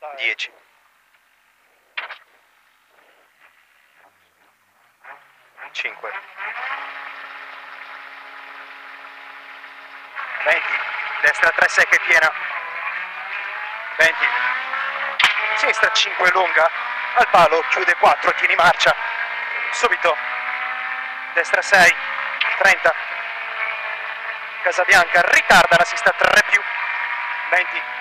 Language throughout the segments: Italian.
10. Cinque. Venti. Destra 3 secca e piena. Venti. Sinistra 5 lunga. Al palo chiude 4, tieni marcia. Subito. Destra 6. 30. Casabianca ritarda la sinistra 3 più. 20.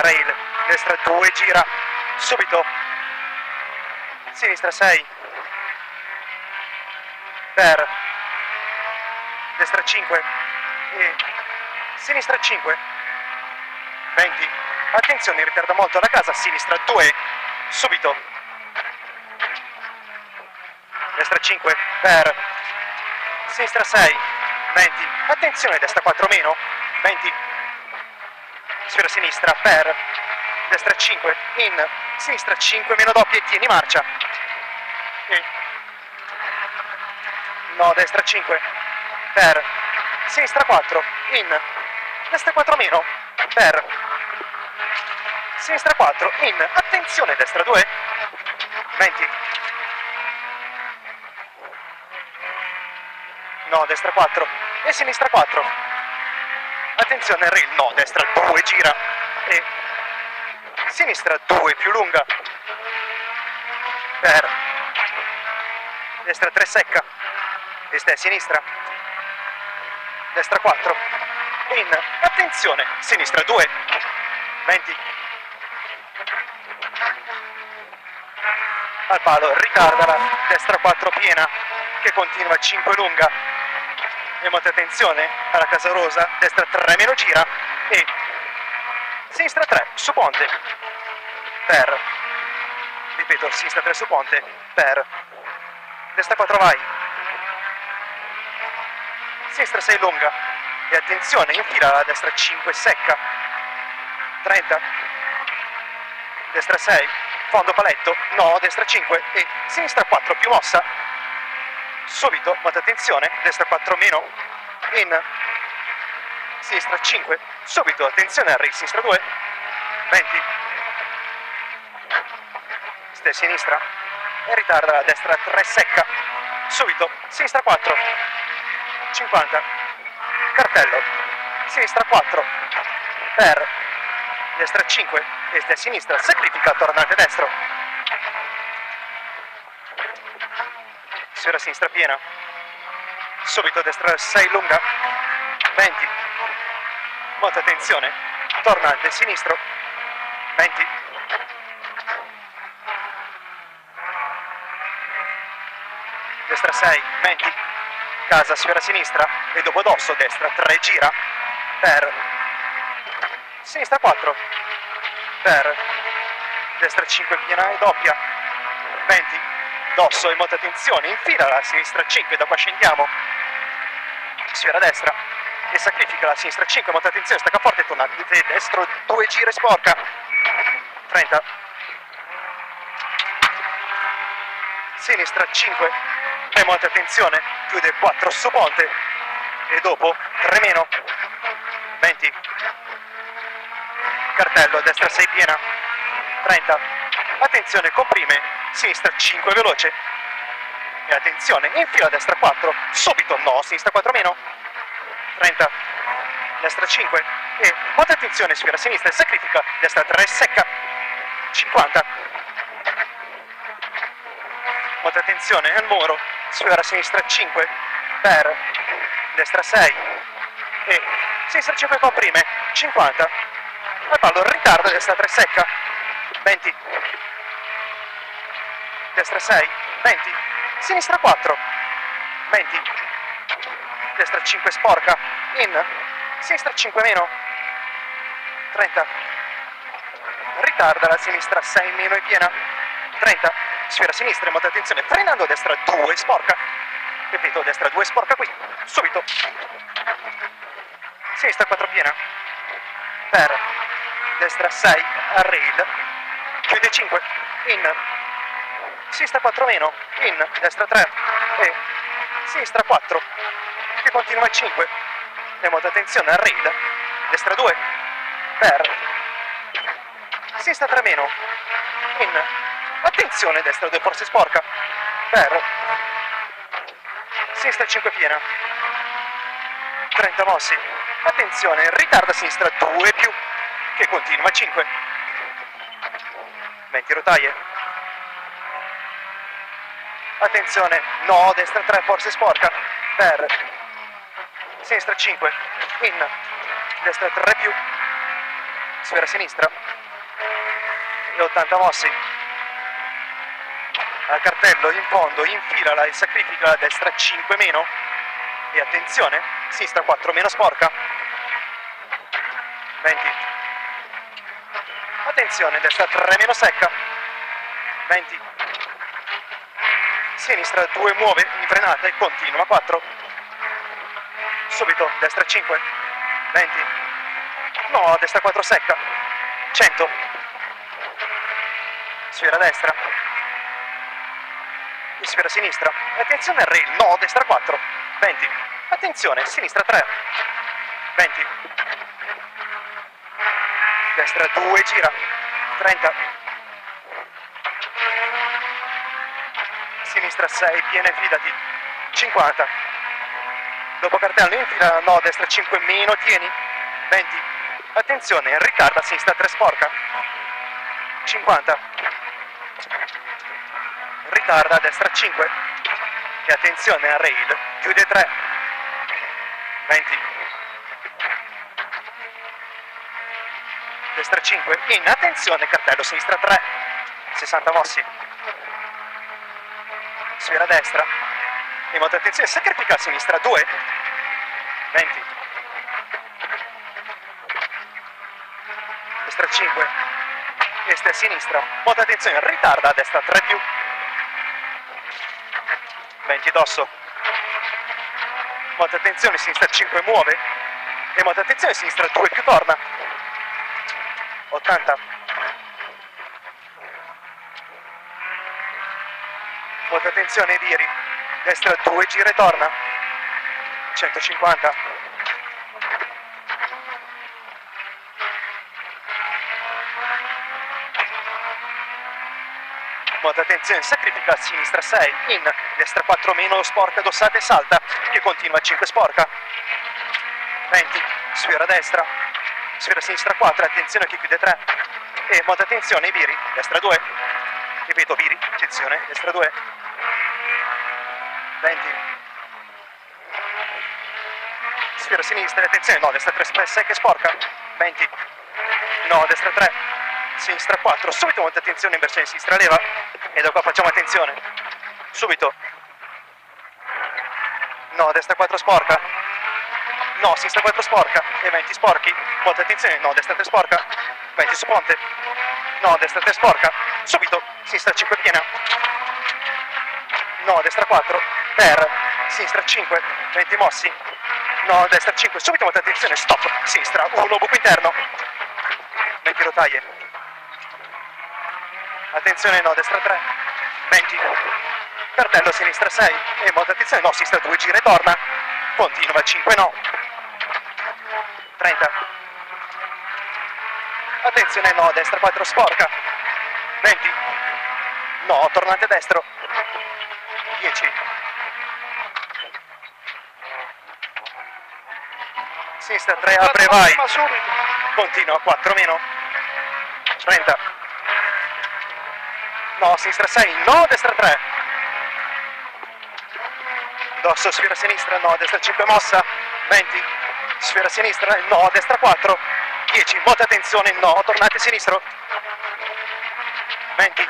Rail. Destra 2 gira. Subito. Sinistra 6. Per. Destra 5. E sinistra 5. 20. Attenzione, ritarda molto la casa. Sinistra 2. Subito. Destra 5. Per. Sinistra 6. 20. Attenzione, destra 4 meno. 20. Sfera sinistra. Per. Destra 5. In. Sinistra 5 meno doppia e tieni marcia. No, destra 5. Per. Sinistra 4. In. Destra 4 meno. Per. Sinistra 4. In. Attenzione, destra 2. 20. No, destra 4. E sinistra 4. Attenzione, rail. No, destra 2. Gira. E. Sinistra 2 più lunga. Per. Destra 3 secca. Destra sinistra. Destra 4. In. Attenzione. Sinistra 2. 20. Al palo. Ritardala. Destra 4 piena. Che continua 5 lunga. E molta attenzione alla casa rosa. Destra 3 meno gira. E. Sinistra 3 su ponte. Per. Ripeto, sinistra 3 su ponte. Per. Destra 4 vai. Sinistra 6 lunga. E attenzione, infila la destra 5 secca. 30. Destra 6. Fondo paletto. No, destra 5. E sinistra 4 più mossa. Subito, molta attenzione. Destra 4 meno. In. Sinistra 5. Subito, attenzione al sinistra 2. 20. Stai a sinistra. E ritarda la destra 3 secca. Subito, sinistra 4. 50. Cartello. Sinistra 4. Per. Destra 5. E a sinistra. Sacrifica, tornante destro. Sfera sinistra piena. Subito destra 6 lunga. 20. Molta attenzione. Tornante sinistro. 20. Destra 6, 20. Casa sfera sinistra e dopo dosso destra 3 gira. Per. Sinistra 4. Per. Destra 5 piena e doppia. 20. Dosso e molta attenzione. Infila la sinistra 5, da qua scendiamo. Sfera destra e sacrifica la sinistra 5, molta attenzione, stacca forte, torna destro, due giri sporca. 30. Sinistra 5 e molta attenzione, chiude 4 su ponte e dopo 3 meno. 20. Cartello, destra 6 piena. 30. Attenzione, comprime, sinistra 5 veloce. E attenzione, infila destra 4, subito no, sinistra 4 meno. 30, destra 5 e molta attenzione sfera sinistra sacrifica, destra 3 secca, 50, molta attenzione al muro, sfera sinistra 5 per destra 6 e sinistra 5 comprime, 50, al pallo ritarda, destra 3 secca, 20, destra 6, 20, sinistra 4, 20, destra 5 sporca, in, sinistra 5 meno, 30, ritarda la sinistra 6 meno e piena, 30, sfera sinistra, molta attenzione, frenando destra 2 sporca, ripeto, destra 2 sporca qui, subito, sinistra 4 piena, per, destra 6 a rail, chiude 5, in, sinistra 4 meno, in, destra 3 e sinistra 4, che continua a 5 e molta attenzione al rail destra 2 per sinistra 3 meno, in, attenzione, destra 2 forse sporca, per, sinistra 5 piena, 30 mossi, attenzione, ritarda sinistra 2 più, che continua 5, 20 rotaie, attenzione, no, destra 3 forse sporca, per, sinistra 5, in, destra 3 più, sfera sinistra. E 80 mossi. Al cartello in fondo infilala e sacrifica la destra 5 meno. E attenzione sinistra 4 meno sporca. 20 attenzione destra 3 meno secca. 20 sinistra 2 muove in continua 4 subito destra 5 20 no destra 4 secca. 100 sfera destra. Sfera sinistra. Attenzione al rail no destra 4 20 attenzione sinistra 3 20 destra 2 gira. 30 sinistra 6 piena fidati 50 dopo cartello in fila no destra 5 meno tieni 20 attenzione ritarda a sinistra 3 sporca. 50 ritarda a destra 5 e attenzione al rail chiude 3 20 destra 5 in attenzione cartello sinistra 3 60 mossi sfera destra. E molta attenzione sacrifica a sinistra 2 20 destra 5 destra a sinistra. Molta attenzione ritarda a destra 3 più. 20 dosso. Molta attenzione sinistra 5 muove. E molta attenzione sinistra 2 più torna. 80 molta attenzione Viri. Destra 2 gira e torna. 150 molta attenzione sacrifica a sinistra 6 in destra 4 meno sporca dossata e salta che continua a 5 sporca. 20 sfera destra. Sfera sinistra 4 attenzione che chiude 3 e molta attenzione Viri destra 2 ripeto Viri attenzione destra 2 20 sfera sinistra attenzione no destra 3 secca e sporca. 20 no destra 3 sinistra 4 subito molta attenzione in versione sinistra leva. E da qua facciamo attenzione. Subito. No destra 4 sporca. No sinistra 4 sporca. E 20 sporchi. Molta attenzione. No destra 3 sporca. 20 su ponte. No destra 3 sporca subito sinistra 5 piena. No destra 4 per sinistra 5 20 mossi. No destra 5 subito molta attenzione stop sinistra 1 buco interno. 20 rotaie. Attenzione no destra 3 20 cartello sinistra 6 e molta attenzione no sinistra 2 gira e torna. Continua 5 no. 30 attenzione no destra 4 sporca 20 no tornante destro. 10 sinistra 3 apre vai. continua 4 meno. 30 no sinistra 6 no destra 3 dosso sfera sinistra. No destra 5 mossa. 20 sfera sinistra. No destra 4 10 molta attenzione. No tornate sinistro 20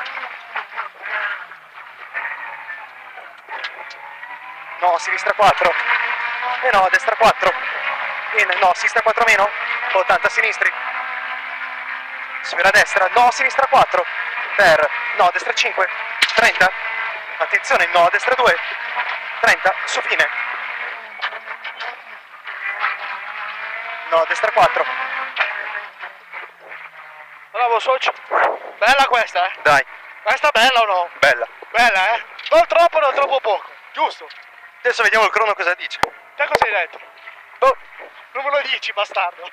no sinistra 4 e no destra 4 in no sinistra 4 meno? 80 sinistri. Sfera destra no sinistra 4 per no destra 5 30 attenzione no destra 2 30 su fine. No destra 4 Bravo socio. Bella questa, eh? dai Questa bella o no? bella Bella, eh? Non troppo, non troppo poco. Giusto. adesso vediamo il crono cosa dice Te cosa hai detto? oh Non me lo dici, bastardo.